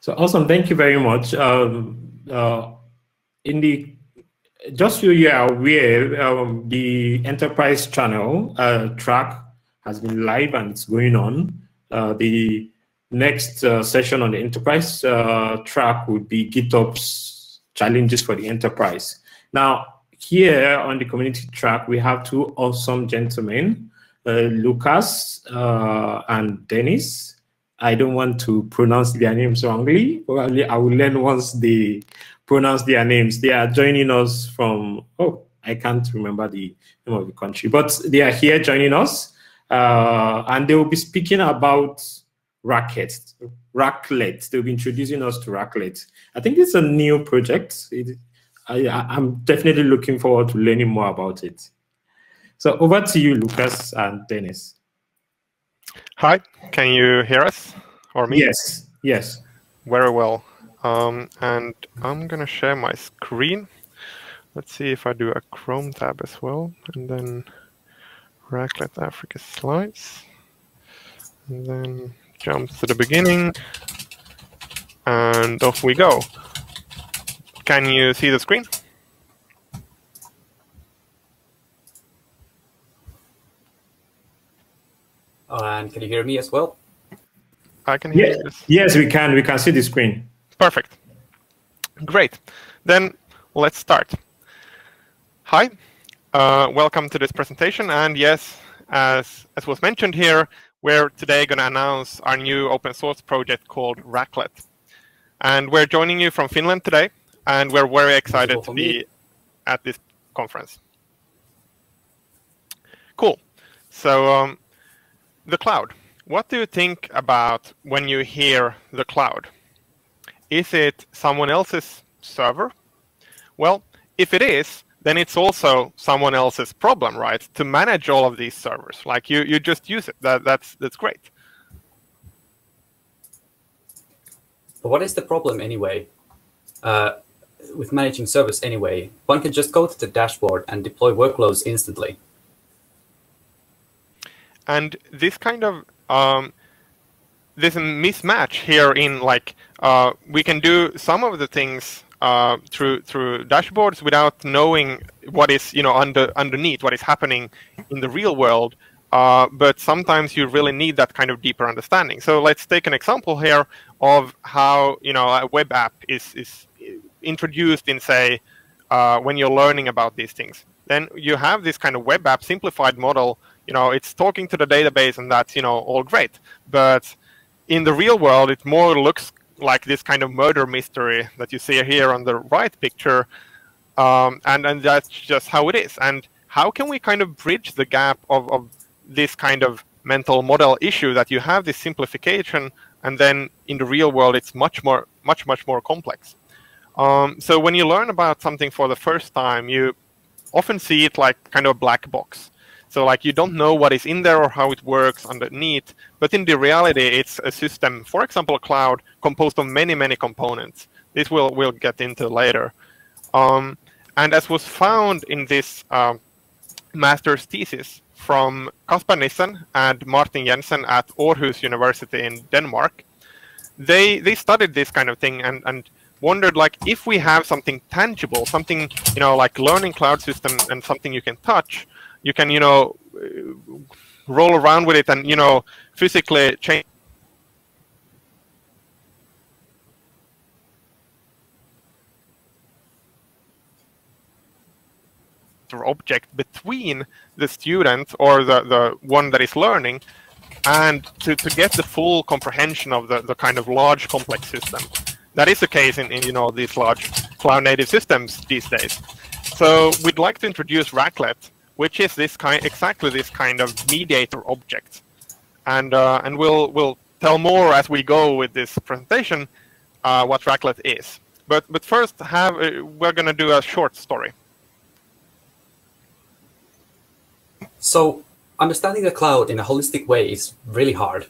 So awesome. Thank you very much. Um, uh, in the just so you are aware, um, the enterprise channel uh, track has been live and it's going on. Uh, the next uh, session on the enterprise uh, track would be GitOps challenges for the enterprise. Now, here on the community track, we have two awesome gentlemen, uh, Lucas uh, and Dennis. I don't want to pronounce their names wrongly. Probably I will learn once they pronounce their names. They are joining us from, oh, I can't remember the name of the country, but they are here joining us. Uh, and they will be speaking about Racket, Racklet. They'll be introducing us to Racklet. I think it's a new project. It, I, I'm definitely looking forward to learning more about it. So over to you, Lucas and Dennis. Hi, can you hear us or me? Yes, yes. Very well. Um, and I'm gonna share my screen. Let's see if I do a Chrome tab as well, and then Racklet Africa slides, and then jump to the beginning, and off we go. Can you see the screen? And can you hear me as well? I can hear yeah. you. Yes, we can. We can see the screen. Perfect. Great. Then let's start. Hi, uh, welcome to this presentation. And yes, as, as was mentioned here, we're today going to announce our new open source project called Racklet. And we're joining you from Finland today, and we're very excited to be at this conference. Cool. So um, the cloud. What do you think about when you hear the cloud? Is it someone else's server? Well, if it is, then it's also someone else's problem, right? To manage all of these servers, like you, you just use it. That, that's that's great. But what is the problem anyway? Uh, with managing servers anyway, one can just go to the dashboard and deploy workloads instantly. And this kind of um, a mismatch here in like uh, we can do some of the things uh, through through dashboards without knowing what is you know under underneath what is happening in the real world. Uh, but sometimes you really need that kind of deeper understanding. So let's take an example here of how you know a web app is is introduced in say uh, when you're learning about these things. Then you have this kind of web app simplified model. You know, it's talking to the database, and that's you know all great. But in the real world, it more looks like this kind of murder mystery that you see here on the right picture, um, and and that's just how it is. And how can we kind of bridge the gap of, of this kind of mental model issue that you have this simplification, and then in the real world it's much more, much much more complex. Um, so when you learn about something for the first time, you often see it like kind of a black box. So like you don't know what is in there or how it works underneath, but in the reality, it's a system, for example, cloud composed of many, many components. This we'll, we'll get into later. Um, and as was found in this uh, master's thesis from Kasper Nissen and Martin Jensen at Aarhus University in Denmark, they, they studied this kind of thing and, and wondered like if we have something tangible, something, you know, like learning cloud system and something you can touch, you can you know uh, roll around with it and you know physically change the object between the student or the, the one that is learning and to, to get the full comprehension of the, the kind of large complex system. That is the case in, in you know these large cloud native systems these days. So we'd like to introduce Racklet which is this kind, exactly this kind of mediator object. And, uh, and we'll, we'll tell more as we go with this presentation uh, what Racklet is. But, but first, have, uh, we're going to do a short story. So understanding the cloud in a holistic way is really hard.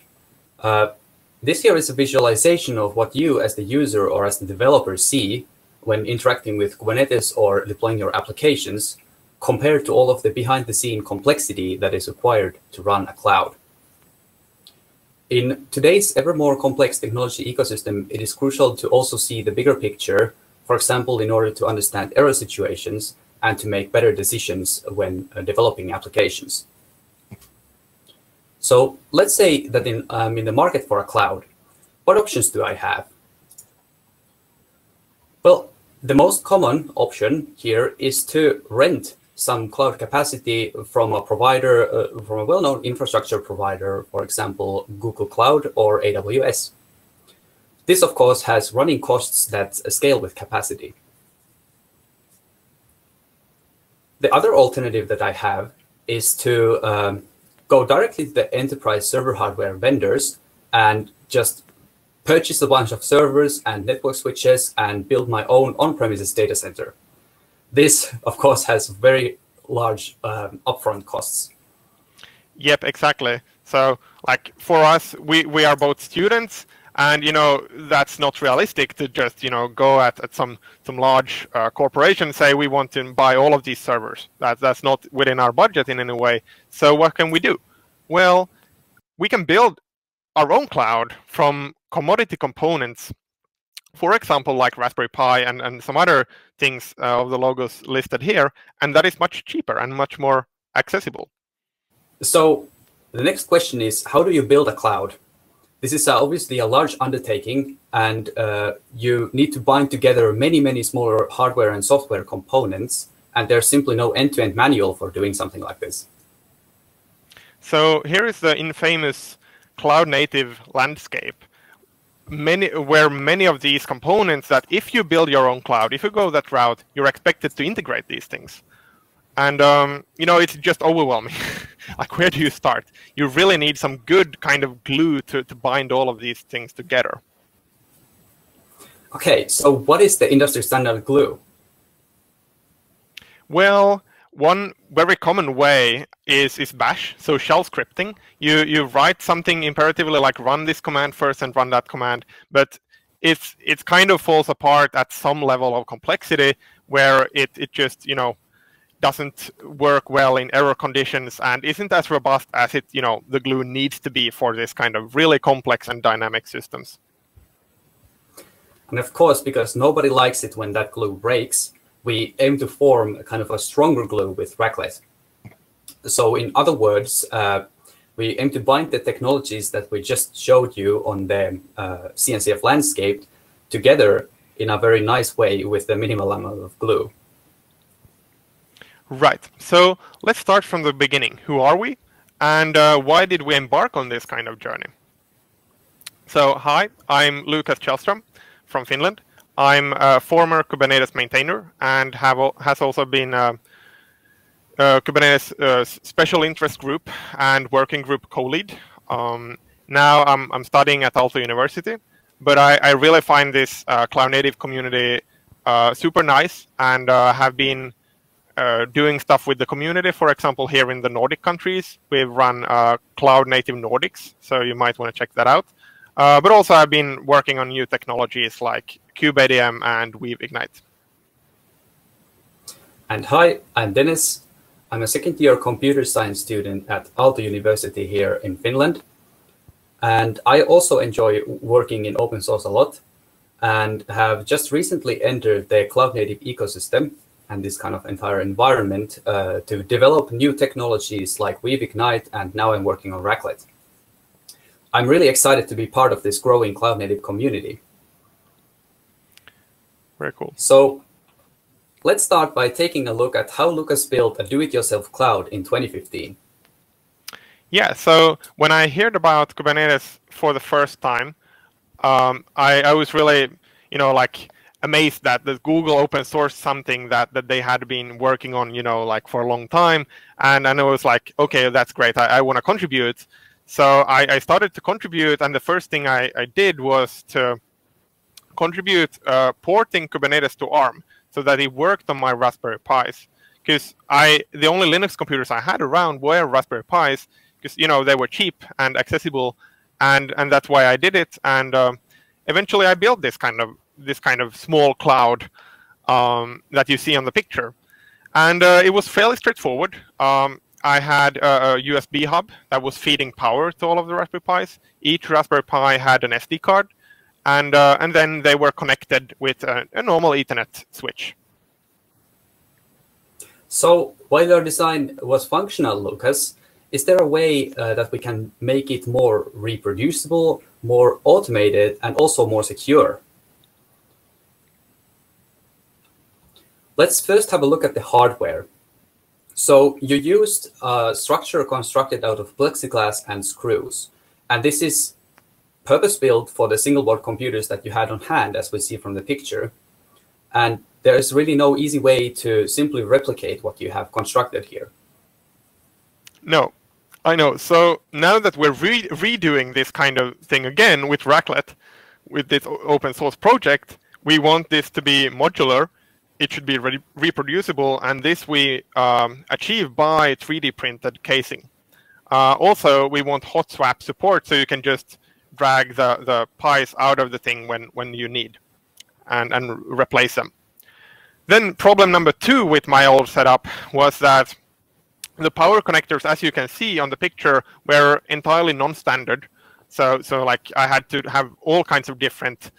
This here is a visualization of what you as the user or as the developer see when interacting with Kubernetes or deploying your applications compared to all of the behind the scene complexity that is required to run a cloud. In today's ever more complex technology ecosystem, it is crucial to also see the bigger picture, for example, in order to understand error situations and to make better decisions when uh, developing applications. So let's say that in, I'm in the market for a cloud. What options do I have? Well, the most common option here is to rent some cloud capacity from a provider, uh, from a well-known infrastructure provider, for example, Google Cloud or AWS. This, of course, has running costs that scale with capacity. The other alternative that I have is to um, go directly to the enterprise server hardware vendors and just purchase a bunch of servers and network switches and build my own on-premises data center. This, of course, has very large um, upfront costs. Yep, exactly. So, like for us, we, we are both students, and you know that's not realistic to just you know go at, at some some large uh, corporation say we want to buy all of these servers. That that's not within our budget in any way. So what can we do? Well, we can build our own cloud from commodity components for example, like Raspberry Pi and, and some other things uh, of the logos listed here, and that is much cheaper and much more accessible. So the next question is, how do you build a cloud? This is uh, obviously a large undertaking, and uh, you need to bind together many, many smaller hardware and software components, and there's simply no end-to-end -end manual for doing something like this. So here is the infamous cloud native landscape many where many of these components that if you build your own cloud, if you go that route, you're expected to integrate these things. And um, you know, it's just overwhelming. like where do you start? You really need some good kind of glue to, to bind all of these things together. Okay, so what is the industry standard glue? Well, one very common way is is bash so shell scripting you you write something imperatively like run this command first and run that command but it's it kind of falls apart at some level of complexity where it it just you know doesn't work well in error conditions and isn't as robust as it you know the glue needs to be for this kind of really complex and dynamic systems and of course because nobody likes it when that glue breaks we aim to form a kind of a stronger glue with Racklet. So in other words, uh, we aim to bind the technologies that we just showed you on the uh, CNCF landscape together in a very nice way with the minimal amount of glue. Right. So let's start from the beginning. Who are we? And uh, why did we embark on this kind of journey? So, hi, I'm Lucas Källström from Finland. I'm a former Kubernetes maintainer and have has also been a, a Kubernetes uh, special interest group and working group co-lead. Um, now I'm, I'm studying at Aalto University, but I, I really find this uh, cloud native community uh, super nice and uh, have been uh, doing stuff with the community. For example, here in the Nordic countries, we've run uh, Cloud Native Nordics, so you might want to check that out. Uh, but also I've been working on new technologies like kubeadm and Weave Ignite. And hi, I'm Dennis. I'm a second year computer science student at Aalto University here in Finland. And I also enjoy working in open source a lot and have just recently entered the cloud native ecosystem and this kind of entire environment uh, to develop new technologies like Weave Ignite, and now I'm working on Racklet. I'm really excited to be part of this growing cloud native community. Very cool. So let's start by taking a look at how Lucas built a do-it-yourself cloud in 2015. Yeah, so when I heard about Kubernetes for the first time, um, I, I was really, you know, like amazed that, that Google open sourced something that, that they had been working on, you know, like for a long time. And, and I was like, okay, that's great. I, I want to contribute. So I, I, started to contribute, and the first thing I, I did was to contribute uh, porting Kubernetes to ARM so that it worked on my Raspberry Pis. Because I, the only Linux computers I had around were Raspberry Pis, because you know they were cheap and accessible, and and that's why I did it. And um, eventually, I built this kind of this kind of small cloud um, that you see on the picture, and uh, it was fairly straightforward. Um, I had a, USB hub that was feeding power to all of the Raspberry Pis. Each Raspberry Pi had an SD card, and uh, and then they were connected with a, a, normal Ethernet switch. So while your design was functional, Lucas, is there a way uh, that we can make it more reproducible, more automated, and also more secure? Let's first have a look at the hardware. So you used a structure constructed out of plexiglass and screws. And this is purpose-built for the single board computers that you had on hand, as we see from the picture. And there is really no easy way to simply replicate what you have constructed here. No, I know. So now that we're re redoing this kind of thing again with Racklet, with this open source project, we want this to be modular it should be re reproducible, and this we um, achieve by 3D printed casing. Uh, also, we want hot swap support, so you can just drag the, the pies out of the thing when, when you need and, and replace them. Then problem number two with my old setup was that the power connectors, as you can see on the picture, were entirely non-standard. So, so like I had to have all kinds of different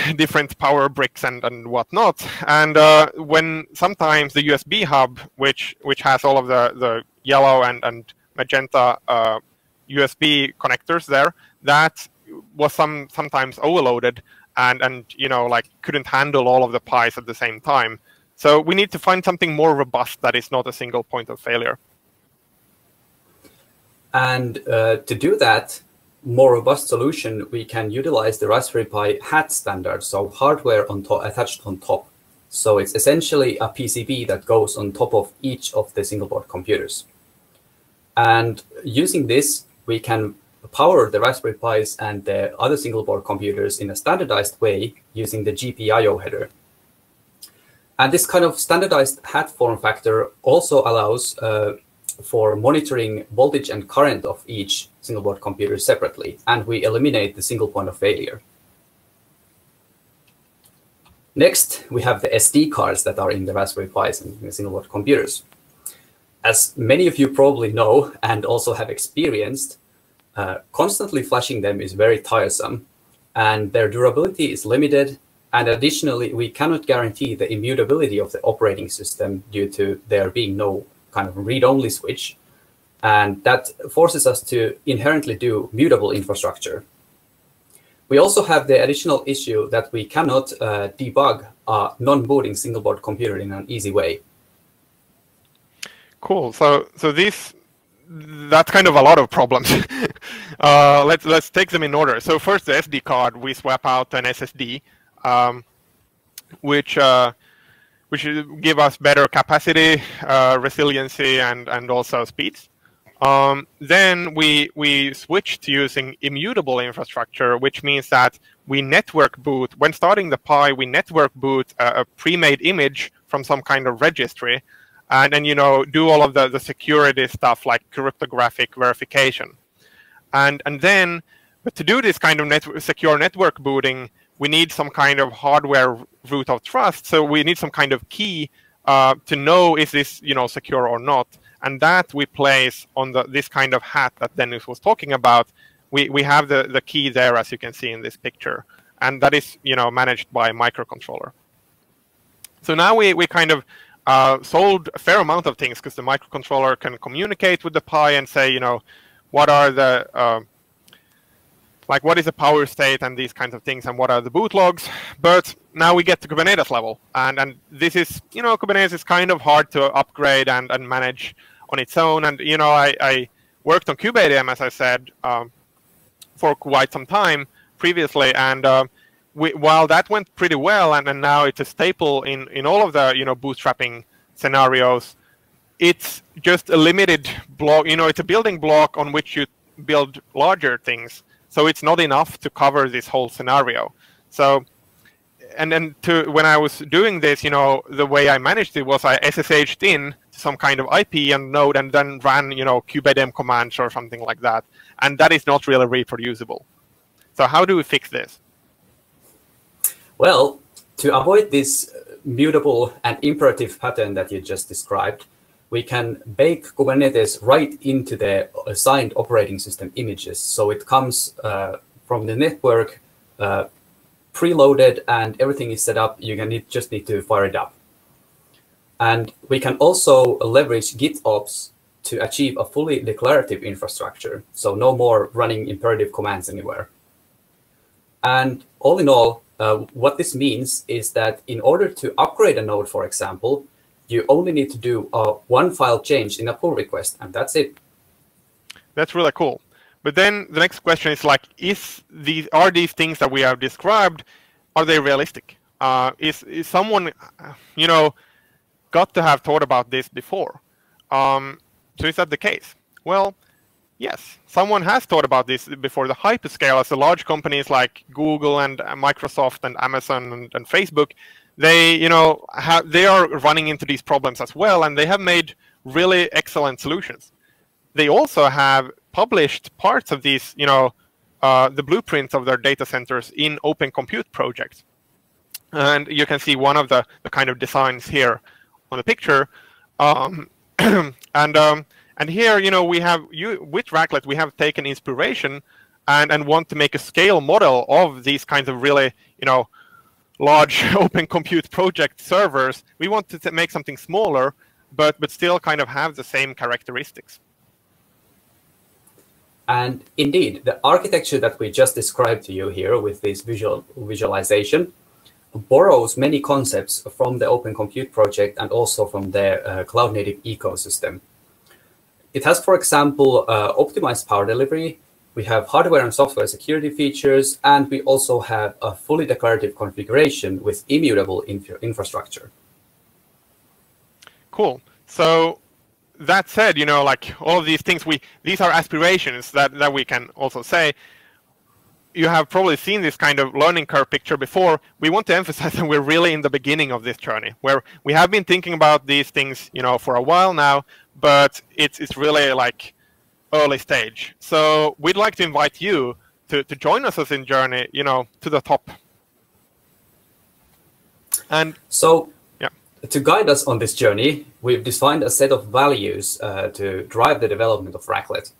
different power bricks and, and whatnot. And uh, when sometimes the USB hub, which which has all of the, the yellow and, and magenta uh, USB connectors there, that was some sometimes overloaded and, and you know like couldn't handle all of the pies at the same time. So we need to find something more robust that is not a single point of failure. And uh, to do that, more robust solution, we can utilize the Raspberry Pi hat standard, so hardware on top attached on top. So it's essentially a PCB that goes on top of each of the single board computers. And using this, we can power the Raspberry Pis and the other single board computers in a standardized way using the GPIO header. And this kind of standardized hat form factor also allows uh, for monitoring voltage and current of each single board computers separately, and we eliminate the single point of failure. Next, we have the SD cards that are in the Raspberry Pis and the single board computers. As many of you probably know and also have experienced, uh, constantly flashing them is very tiresome, and their durability is limited. And additionally, we cannot guarantee the immutability of the operating system due to there being no kind of read-only switch. And that forces us to inherently do mutable infrastructure. We also have the additional issue that we cannot uh, debug a non-booting single-board computer in an easy way. Cool. So, so this that's kind of a lot of problems. uh, let's let's take them in order. So first, the SD card, we swap out an SSD, um, which uh, which give us better capacity, uh, resiliency, and, and also speeds. Um, then we, we switch to using immutable infrastructure, which means that we network boot, when starting the Pi, we network boot a, a pre-made image from some kind of registry, and then you know do all of the, the security stuff like cryptographic verification. And, and then, but to do this kind of net secure network booting, we need some kind of hardware root of trust. So we need some kind of key uh, to know is this you know secure or not. And that we place on the this kind of hat that Dennis was talking about. We we have the the key there as you can see in this picture, and that is you know managed by microcontroller. So now we we kind of uh, sold a fair amount of things because the microcontroller can communicate with the Pi and say you know what are the uh, like what is a power state and these kinds of things and what are the boot logs. But now we get to Kubernetes level. And, and this is, you know, Kubernetes is kind of hard to upgrade and, and manage on its own. And, you know, I, I worked on kubeadm, as I said, um, for quite some time previously. And uh, we, while that went pretty well, and, and now it's a staple in, in all of the, you know, bootstrapping scenarios, it's just a limited block, you know, it's a building block on which you build larger things so it's not enough to cover this whole scenario. So, and then to when I was doing this, you know, the way I managed it was I SSH'd in to some kind of IP and node and then ran, you know, kubeadm commands or something like that. And that is not really reproducible. So how do we fix this? Well, to avoid this mutable and imperative pattern that you just described, we can bake Kubernetes right into the assigned operating system images. So it comes uh, from the network uh, preloaded and everything is set up. You can need, just need to fire it up. And we can also leverage GitOps to achieve a fully declarative infrastructure. So no more running imperative commands anywhere. And all in all, uh, what this means is that in order to upgrade a node, for example, you only need to do a one file change in a pull request, and that's it. That's really cool. But then the next question is like, is these are these things that we have described, are they realistic? Uh, is, is someone, you know, got to have thought about this before? Um, so is that the case? Well, yes, someone has thought about this before. The hyperscalers, the large companies like Google and Microsoft and Amazon and, and Facebook, they, you know, have, they are running into these problems as well, and they have made really excellent solutions. They also have published parts of these, you know, uh, the blueprints of their data centers in open compute projects. And you can see one of the, the kind of designs here on the picture. Um, and um, and here, you know, we have you with Racklet, we have taken inspiration and and want to make a scale model of these kinds of really, you know, large open compute project servers. We want to make something smaller, but but still kind of have the same characteristics. And indeed, the architecture that we just described to you here with this visual visualization borrows many concepts from the Open Compute project and also from the uh, cloud native ecosystem. It has, for example, uh, optimized power delivery. We have hardware and software security features, and we also have a fully declarative configuration with immutable infra infrastructure. Cool. So that said, you know, like all of these things, we these are aspirations that that we can also say you have probably seen this kind of learning curve picture before. We want to emphasize that we're really in the beginning of this journey, where we have been thinking about these things, you know, for a while now, but it's it's really like early stage. So we'd like to invite you to, to join us as in journey, you know, to the top. And so yeah. to guide us on this journey, we've defined a set of values uh, to drive the development of Racklet.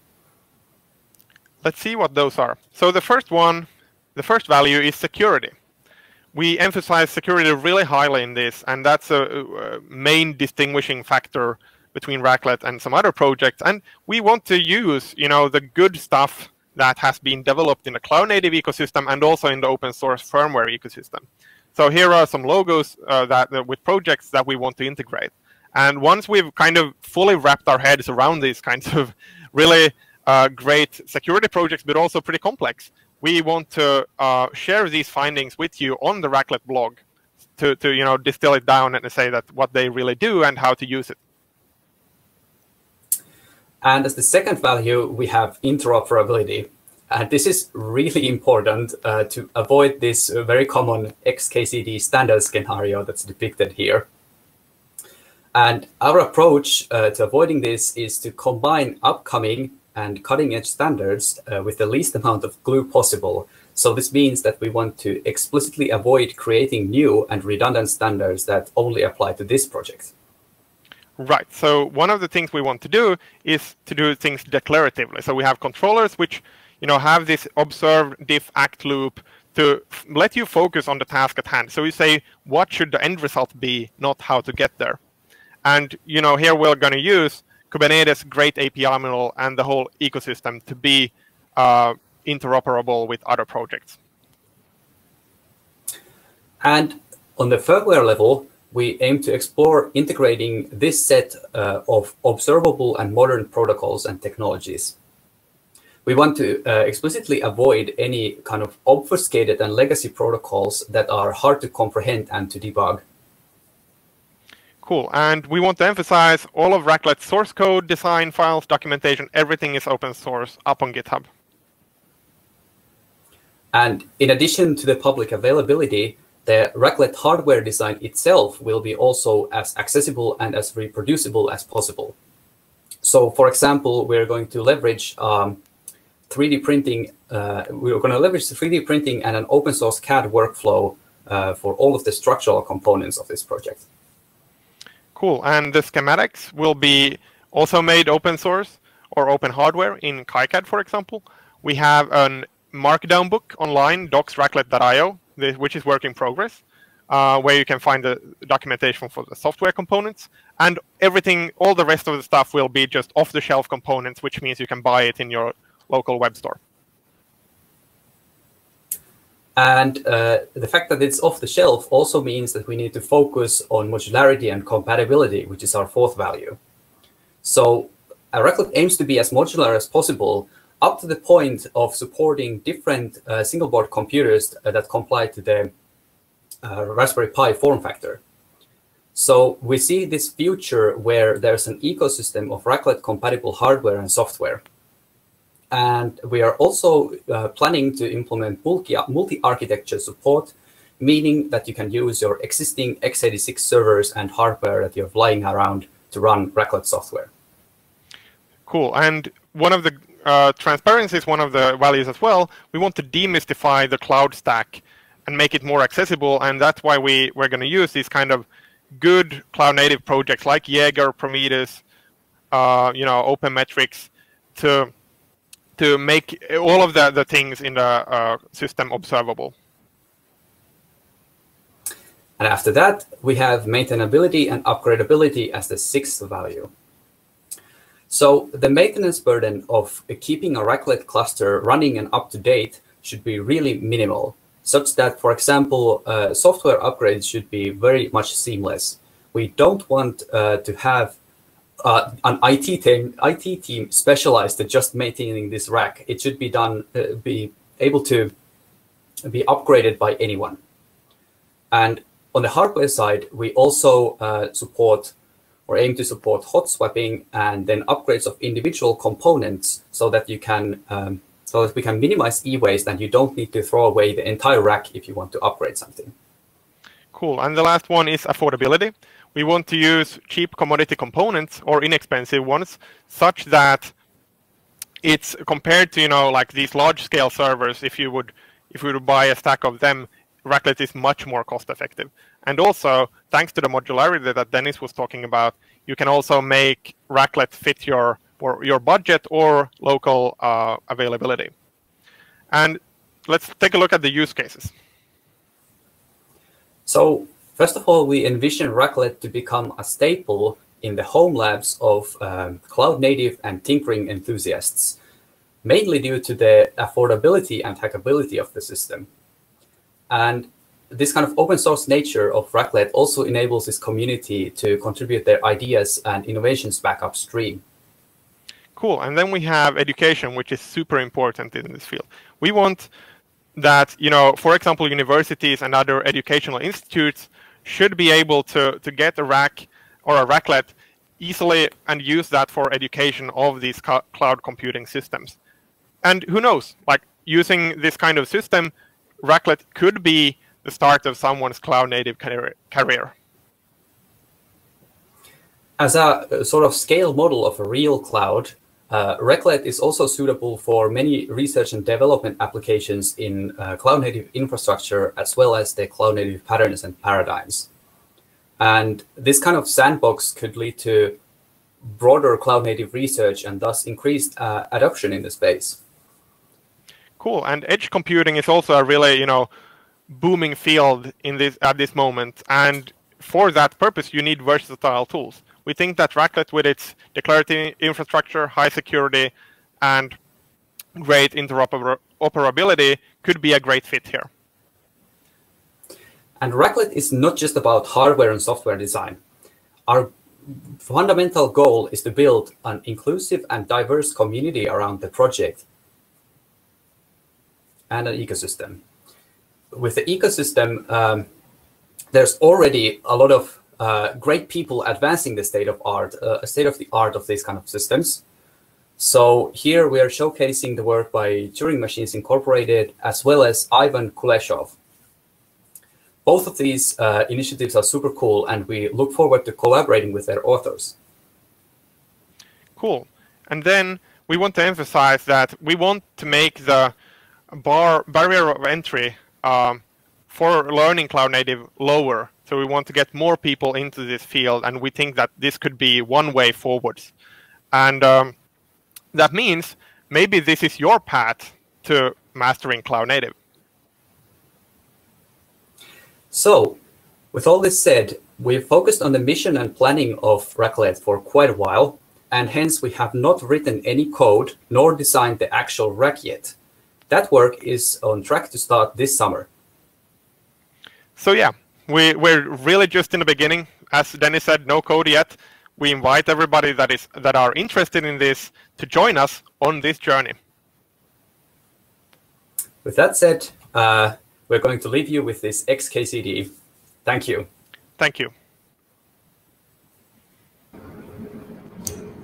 Let's see what those are. So the first one, the first value is security. We emphasize security really highly in this, and that's a, a main distinguishing factor between Racklet and some other projects. And we want to use, you know, the good stuff that has been developed in the cloud native ecosystem and also in the open source firmware ecosystem. So here are some logos uh, that uh, with projects that we want to integrate. And once we've kind of fully wrapped our heads around these kinds of really uh, great security projects, but also pretty complex. We want to uh, share these findings with you on the Racklet blog to, to you know distill it down and say that what they really do and how to use it. And as the second value, we have interoperability. And this is really important uh, to avoid this very common XKCD standard scenario that's depicted here. And our approach uh, to avoiding this is to combine upcoming and cutting edge standards uh, with the least amount of glue possible. So this means that we want to explicitly avoid creating new and redundant standards that only apply to this project. Right. So one of the things we want to do is to do things declaratively. So we have controllers which, you know, have this observe diff act loop to let you focus on the task at hand. So we say, what should the end result be, not how to get there. And, you know, here we're going to use Kubernetes great API model and the whole ecosystem to be uh, interoperable with other projects. And on the firmware level, we aim to explore integrating this set uh, of observable and modern protocols and technologies. We want to uh, explicitly avoid any kind of obfuscated and legacy protocols that are hard to comprehend and to debug. Cool. And we want to emphasize all of Racklet's source code, design, files, documentation, everything is open source up on GitHub. And in addition to the public availability, the Racklet hardware design itself will be also as accessible and as reproducible as possible. So for example, we're going to leverage um, 3D printing. Uh, we're going to leverage 3D printing and an open source CAD workflow uh, for all of the structural components of this project. Cool. And the schematics will be also made open source or open hardware in KiCad, for example. We have a markdown book online, docs.racklet.io, which is work in progress, uh, where you can find the documentation for the software components. And everything, all the rest of the stuff will be just off-the-shelf components, which means you can buy it in your local web store. And uh, the fact that it's off the shelf also means that we need to focus on modularity and compatibility, which is our fourth value. So Racklet aims to be as modular as possible up to the point of supporting different uh, single board computers uh, that comply to the uh, Raspberry Pi form factor. So we see this future where there's an ecosystem of Racklet compatible hardware and software. And we are also uh, planning to implement multi-architecture support, meaning that you can use your existing x86 servers and hardware that you're flying around to run Racklet software. Cool. And one of the uh, transparency is one of the values as well. We want to demystify the cloud stack and make it more accessible. And that's why we, we're going to use these kind of good cloud native projects like Jaeger, Prometheus, uh, you know, OpenMetrics to to make all of the, the things in the uh, system observable. And after that, we have maintainability and upgradability as the sixth value. So the maintenance burden of keeping a Racklet cluster running and up to date should be really minimal, such that, for example, uh, software upgrades should be very much seamless. We don't want uh, to have uh, an IT team, IT team specialized to just maintaining this rack. It should be done, uh, be able to be upgraded by anyone. And on the hardware side, we also uh, support or aim to support hot swapping and then upgrades of individual components so that you can um, so that we can minimize e-waste and you don't need to throw away the entire rack if you want to upgrade something. Cool. And the last one is affordability. We want to use cheap commodity components or inexpensive ones such that it's compared to, you know, like these large scale servers, if you would if we would buy a stack of them, Racklet is much more cost effective. And also, thanks to the modularity that Dennis was talking about, you can also make Racklet fit your or your budget or local uh, availability. And let's take a look at the use cases. So first of all, we envision Racklet to become a staple in the home labs of um, cloud native and tinkering enthusiasts, mainly due to the affordability and hackability of the system. And this kind of open source nature of Racklet also enables this community to contribute their ideas and innovations back upstream. Cool. And then we have education, which is super important in this field. We want that, you know, for example, universities and other educational institutes should be able to, to get a rack or a racklet easily and use that for education of these cloud computing systems. And who knows, like using this kind of system, racklet could be the start of someone's cloud native career. As a sort of scale model of a real cloud, uh, Racklet is also suitable for many research and development applications in uh, cloud native infrastructure, as well as the cloud native patterns and paradigms. And this kind of sandbox could lead to broader cloud native research and thus increased uh, adoption in the space. Cool. And edge computing is also a really, you know, booming field in this at this moment. And for that purpose, you need versatile tools. We think that Racklet, with its declarative infrastructure, high security, and great interoperability, could be a great fit here. And Racklet is not just about hardware and software design. Our fundamental goal is to build an inclusive and diverse community around the project and an ecosystem with the ecosystem, um, there's already a lot of uh, great people advancing the state of art, uh, state of the art of these kind of systems. So here we are showcasing the work by Turing Machines Incorporated, as well as Ivan Kuleshov. Both of these uh, initiatives are super cool, and we look forward to collaborating with their authors. Cool. And then we want to emphasize that we want to make the bar barrier of entry um, for learning cloud native lower So we want to get more people into this field, and we think that this could be one way forwards. And um, that means maybe this is your path to mastering cloud native. So, with all this said, we've focused on the mission and planning of Racklet for quite a while, and hence we have not written any code nor designed the actual rack yet. That work is on track to start this summer. So yeah, we, we're really just in the beginning. As Dennis said, no code yet. We invite everybody that is that are interested in this to join us on this journey. With that said, uh, we're going to leave you with this XKCD. Thank you. Thank you.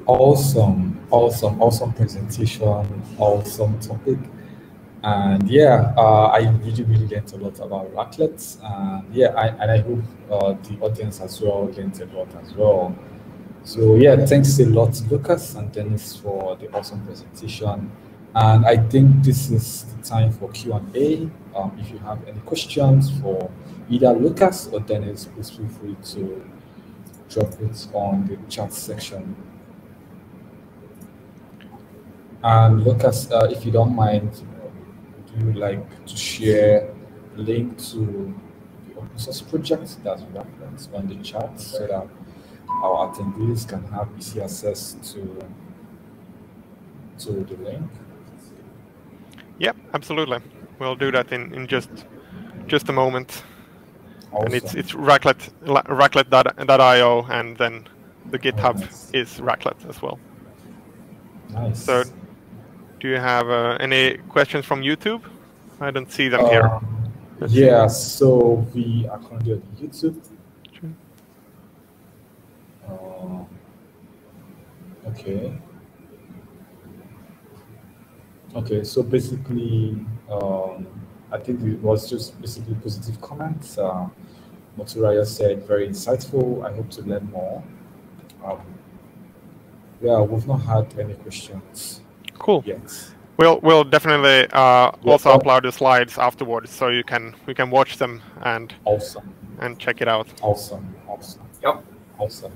Awesome, awesome, awesome presentation, awesome topic. And yeah, uh, I really, really learned a lot about Racklets. And yeah, I, and I hope uh, the audience as well learned a lot as well. So yeah, thanks a lot, Lucas and Dennis, for the awesome presentation. And I think this is the time for Q&A. Um, if you have any questions for either Lucas or Dennis, please feel free to drop it on the chat section. And Lucas, uh, if you don't mind, would like to share a link to the open source project that's referenced on the chat so that our attendees can have easy access to, to the link? Yep, absolutely. We'll do that in, in just just a moment. Awesome. And it's it's Racklet Racklet.io and then the GitHub nice. is Racklet as well. Nice. So do you have uh, any questions from YouTube? I don't see them here. Um, Let's yeah, so we are currently on YouTube. Sure. Uh, okay. Okay, so basically, um, I think it was just basically positive comments. Uh, Moturaya said, very insightful. I hope to learn more. Um, yeah, we've not had any questions Cool. yet. We'll we'll definitely uh, Yeah. also upload the slides afterwards, so you can we can watch them and Awesome, and check it out. awesome, awesome. Yep. Awesome.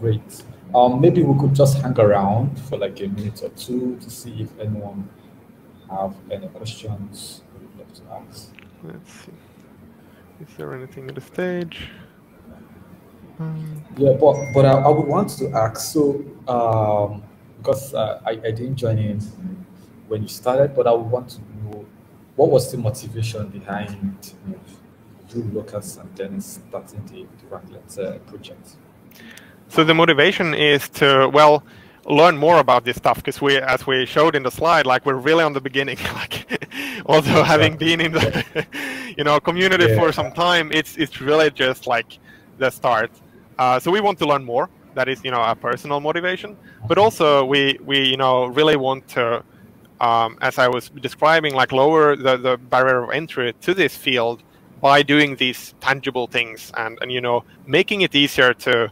Great. Um, maybe we could just hang around for like a minute or two to see if anyone have any questions they would love to ask. Let's see. Is there anything in the stage? Um, Yeah, but but I, I would want to ask. So um, because uh, I, I didn't join in when you started, but I would want to know what was the motivation behind you, know, you Lucas and Dennis starting the, the Racklet uh, project. So the motivation is to well learn more about this stuff because we, as we showed in the slide, like we're really on the beginning. like, although having been in the you know community Yeah. for some time, it's it's really just like the start. Uh, so we want to learn more. That is you know a personal motivation, but also we we you know really want to. Um, as I was describing, like lower the, the barrier of entry to this field by doing these tangible things and, and you know making it easier to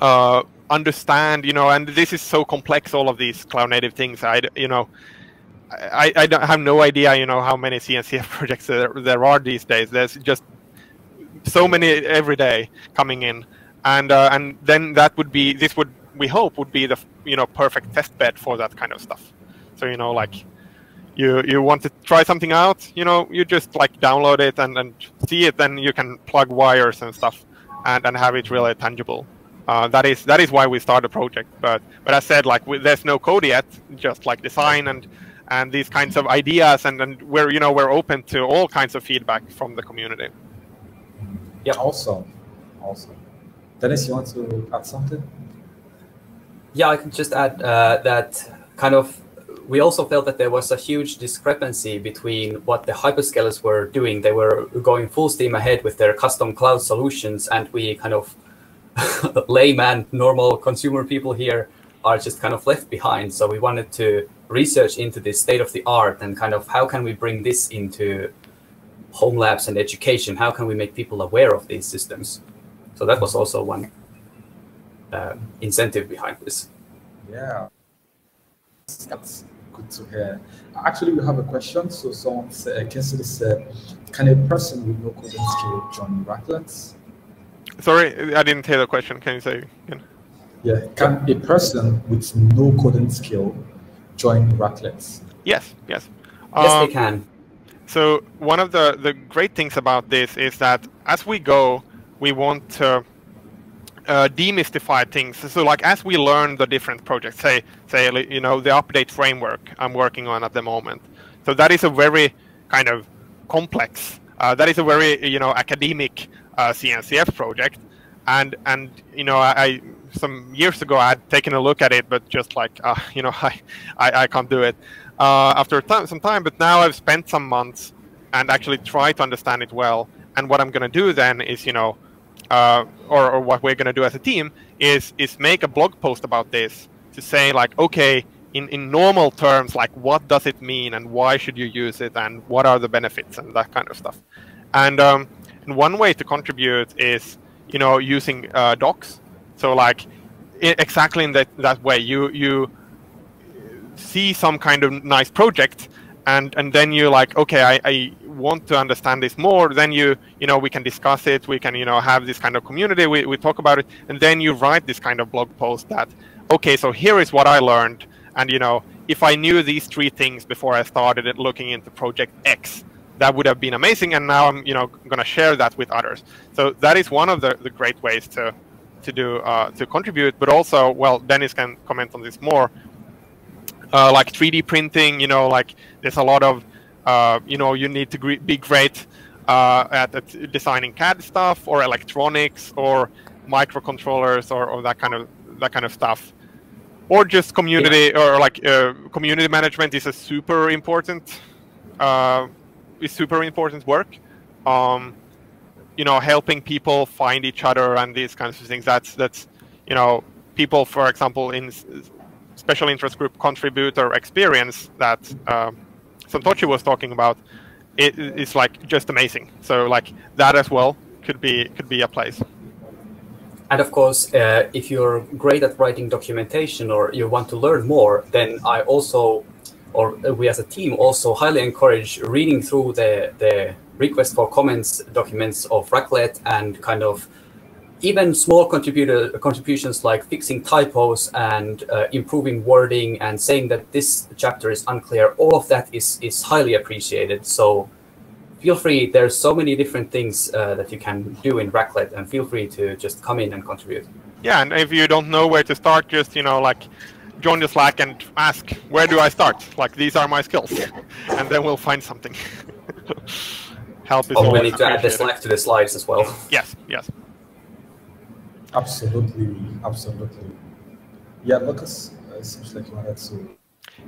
uh, understand, you know, and this is so complex, all of these cloud native things. I, you know, I, I don't have no idea, you know, how many CNCF projects there, there are these days. There's just so many every day coming in. And, uh, and then that would be, this would, we hope would be the, you know, perfect test bed for that kind of stuff. So, you know, like you, you want to try something out, you know, you just like download it and, and see it, then you can plug wires and stuff and, and have it really tangible. Uh, that is that is why we start the project. But but I said like we, there's no code yet, just like design and and these kinds of ideas, and and we're you know we're open to all kinds of feedback from the community. Yep. Awesome. Awesome. Dennis, you want to add something? Yeah, I can just add uh, that kind of we also felt that there was a huge discrepancy between what the hyperscalers were doing. They were going full steam ahead with their custom cloud solutions, and we kind of layman, normal consumer people here are just kind of left behind. So we wanted to research into this state of the art and kind of how can we bring this into home labs and education? How can we make people aware of these systems? So that was also one uh, incentive behind this. Yeah. That's good to hear. Actually, we have a question. So someone said, Kinsley said, can a person with no coding skill join Racklets? Sorry, I didn't hear the question. Can you say again? Yeah, can a person with no coding skill join Racklets? Yes, yes. Yes, um, they can. So one of the, the great things about this is that as we go, we want to uh, demystify things. So like as we learn the different projects, say say you know the update framework I'm working on at the moment. So that is a very kind of complex. Uh, that is a very you know academic uh, CNCF project, and and you know I, I, some years ago I had taken a look at it, but just like uh, you know I, I, I can't do it uh, after some time. But now I've spent some months and actually try to understand it well. And what I'm going to do then is you know uh, or, or what we're going to do as a team is is make a blog post about this to say like okay in, in normal terms like what does it mean and why should you use it and what are the benefits and that kind of stuff. And, um, and one way to contribute is you know using uh, docs. So like exactly in that, that way you you see some kind of nice project and and then you're like okay I, I want to understand this more, then you you know we can discuss it. We can you know have this kind of community. We we talk about it, and then you write this kind of blog post that okay, so here is what I learned, and you know if I knew these three things before I started looking into project X, that would have been amazing. And now I'm you know going to share that with others. So that is one of the, the great ways to to do uh, to contribute. But also, well, Dennis can comment on this more. Uh, like 3D printing, you know, like there's a lot of uh, you know, you need to be great uh, at, at, designing CAD stuff or electronics or microcontrollers or, or, that kind of that kind of stuff, or just community yeah. or like uh, community management is a super important uh, is super important work. Um, you know, helping people find each other and these kinds of things. That's that's you know, people, for example, in special interest group contributor experience that. Uh, Santoshi was talking about, it is like just amazing. So like that as well could be could be a place. And of course, uh, if you're great at writing documentation or you want to learn more, then I also, or we as a team also highly encourage reading through the, the request for comments documents of Racklet and kind of even small contributor contributions like fixing typos and uh, improving wording and saying that this chapter is unclear, all of that is is highly appreciated. So feel free. There's so many different things uh, that you can do in Racklet, and feel free to just come in and contribute. Yeah, and if you don't know where to start, just you know like join the Slack and ask where do I start? Like these are my skills, and then we'll find something. Help is. Oh, we need to add the Slack to the slides as well. Yes. Yes. Absolutely, absolutely. Yeah, Lucas, it seems like you wanted to.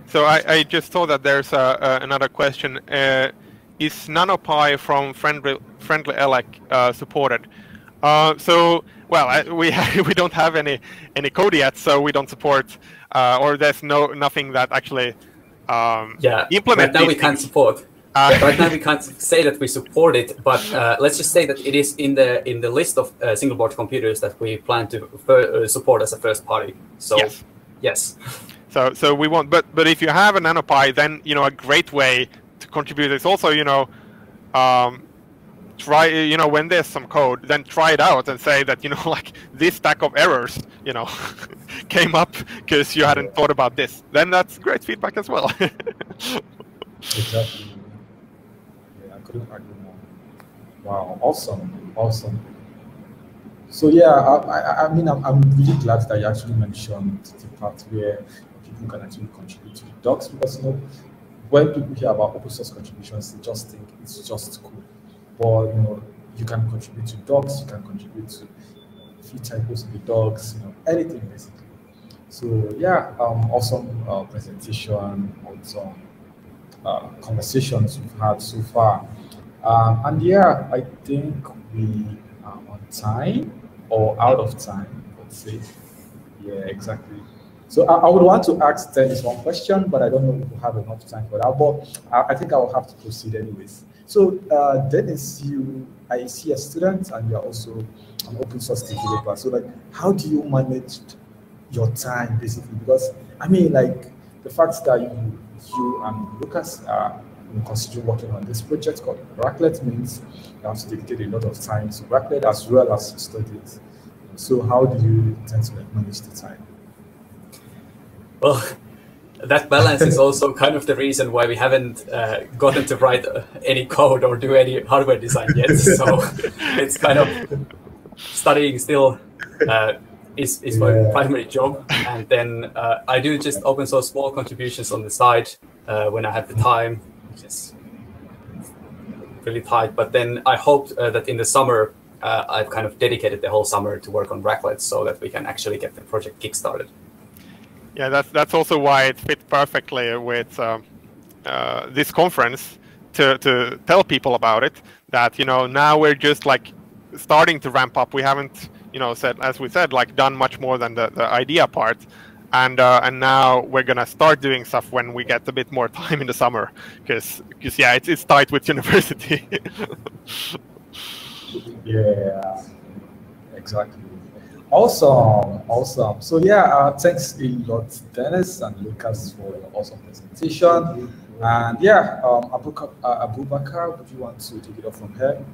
So I, I just saw that there's a another question. Uh, is NanoPi from Friendly FriendlyELEC uh, supported? Uh, so well, I, we we don't have any any code yet, so we don't support, uh, or there's no nothing that actually um, yeah implement. Right now we can't support. Uh, right now we can't say that we support it, but uh, let's just say that it is in the in the list of uh, single board computers that we plan to uh, support as a first party. So yes. yes. So so we want, but but if you have a NanoPi, then you know a great way to contribute is also you know. Um, try you know when there's some code then try it out and say that you know like this stack of errors you know came up because you hadn't thought about this then that's great feedback as well exactly couldn't agree more. Wow, awesome, awesome. So yeah, I, I, I mean, I'm, I'm really glad that you actually mentioned the part where people can actually contribute to the docs because you know when people hear about open source contributions, they just think it's just cool. But you know, you can contribute to docs, you can contribute to few typos in the docs, you know, anything basically. So yeah, um, awesome uh, presentation, awesome uh, conversations we've had so far. Um, and yeah, I think we are on time or out of time, let's say. Yeah, exactly. So I, I, would want to ask Dennis one question, but I don't know if we have enough time for that. But I, I think I will have to proceed anyways. So uh, Dennis, you I see a student and you're also an open source developer. So like, how do you manage your time basically? Because I mean, like the fact that you, you and Lucas are consider working on this project called Racklet means you have to dedicate a lot of time to Racklet as well as studies. So how do you tend to manage the time? Well, that balance is also kind of the reason why we haven't uh, gotten to write uh, any code or do any hardware design yet. So it's kind of studying still uh, is, is my yeah. primary job. And then uh, I do just open source small contributions on the side uh, when I have the time, is really tight. But then I hope uh, that in the summer, I've kind of dedicated the whole summer to work on Racklet so that we can actually get the project kickstarted. Yeah, that's that's also why it fits perfectly with um, uh, this conference to to tell people about it. That you know now we're just like starting to ramp up. We haven't you know said as we said like done much more than the, the idea part. And uh, and now we're gonna start doing stuff when we get a bit more time in the summer, because because yeah, it's it's tight with university. yeah, exactly. Awesome, awesome. So yeah, uh, thanks a lot, Dennis and Lucas, for your awesome presentation. And yeah, um, Abu, uh, would you want to take it off from here?